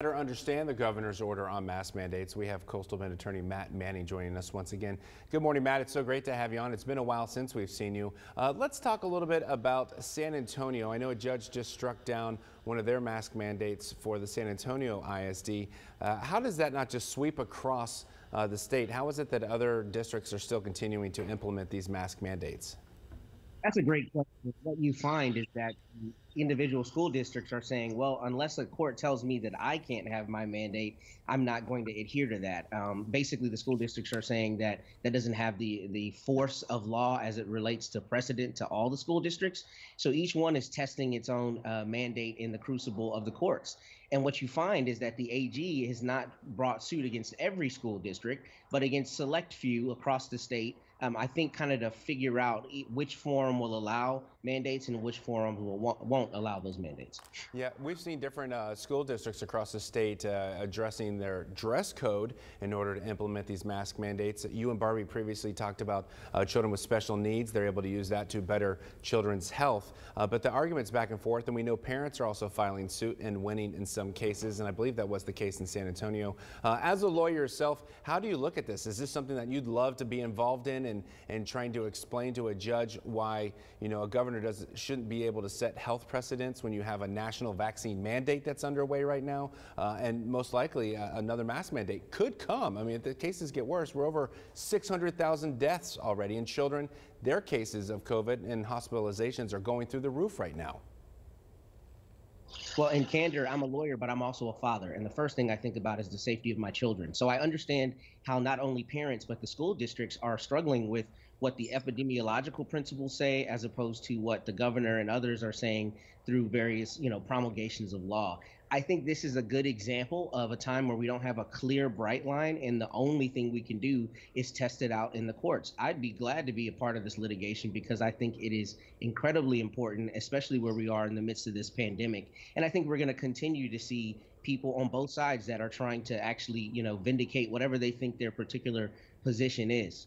better understand the governor's order on mask mandates, we have Coastal Bend attorney Matt Manning joining us once again. Good morning, Matt. It's so great to have you on. It's been a while since we've seen you. Uh, let's talk a little bit about San Antonio. I know a judge just struck down one of their mask mandates for the San Antonio ISD. Uh, how does that not just sweep across uh, the state? How is it that other districts are still continuing to implement these mask mandates? That's a great question. What you find is that individual school districts are saying, well, unless a court tells me that I can't have my mandate, I'm not going to adhere to that. Um, basically, the school districts are saying that that doesn't have the the force of law as it relates to precedent to all the school districts. So each one is testing its own uh, mandate in the crucible of the courts. And what you find is that the AG has not brought suit against every school district, but against select few across the state. Um, I think kind of to figure out which forum will allow mandates and which forum will, won't allow those mandates. Yeah, we've seen different uh, school districts across the state uh, addressing their dress code in order to implement these mask mandates. You and Barbie previously talked about uh, children with special needs. They're able to use that to better children's health. Uh, but the argument's back and forth, and we know parents are also filing suit and winning in some cases, and I believe that was the case in San Antonio. Uh, as a lawyer yourself, how do you look at this? Is this something that you'd love to be involved in and, and trying to explain to a judge why, you know, a governor does, shouldn't be able to set health precedents when you have a national vaccine mandate that's underway right now? Uh, and most likely uh, another mask mandate could come. I mean, if the cases get worse, we're over 600,000 deaths already in children. Their cases of COVID and hospitalizations are going through the roof right now. Well, in candor, I'm a lawyer, but I'm also a father. And the first thing I think about is the safety of my children. So I understand how not only parents, but the school districts are struggling with what the epidemiological principles say as opposed to what the governor and others are saying through various you know promulgations of law i think this is a good example of a time where we don't have a clear bright line and the only thing we can do is test it out in the courts. I'd be glad to be a part of this litigation because i think it is incredibly important especially where we are in the midst of this pandemic. And i think we're going to continue to see people on both sides that are trying to actually you know vindicate whatever they think their particular position is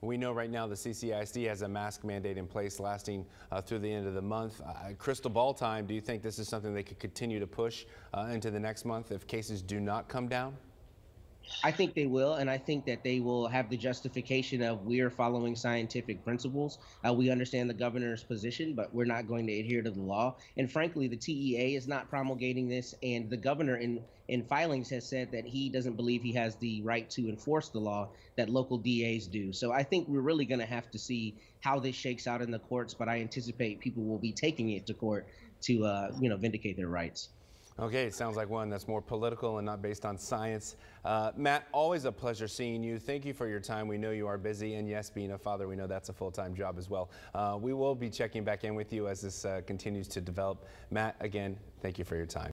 we know right now the CCISD has a mask mandate in place lasting uh, through the end of the month. Uh, crystal ball time, do you think this is something they could continue to push uh, into the next month if cases do not come down? I think they will, and I think that they will have the justification of we're following scientific principles. Uh, we understand the governor's position, but we're not going to adhere to the law. And frankly, the TEA is not promulgating this, and the governor in in filings has said that he doesn't believe he has the right to enforce the law that local DAs do. So I think we're really going to have to see how this shakes out in the courts, but I anticipate people will be taking it to court to uh, you know vindicate their rights. Okay, it sounds like one that's more political and not based on science. Uh, Matt, always a pleasure seeing you. Thank you for your time. We know you are busy, and yes, being a father, we know that's a full-time job as well. Uh, we will be checking back in with you as this uh, continues to develop. Matt, again, thank you for your time.